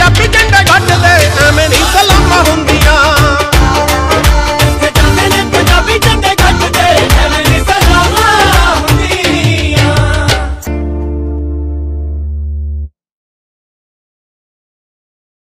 African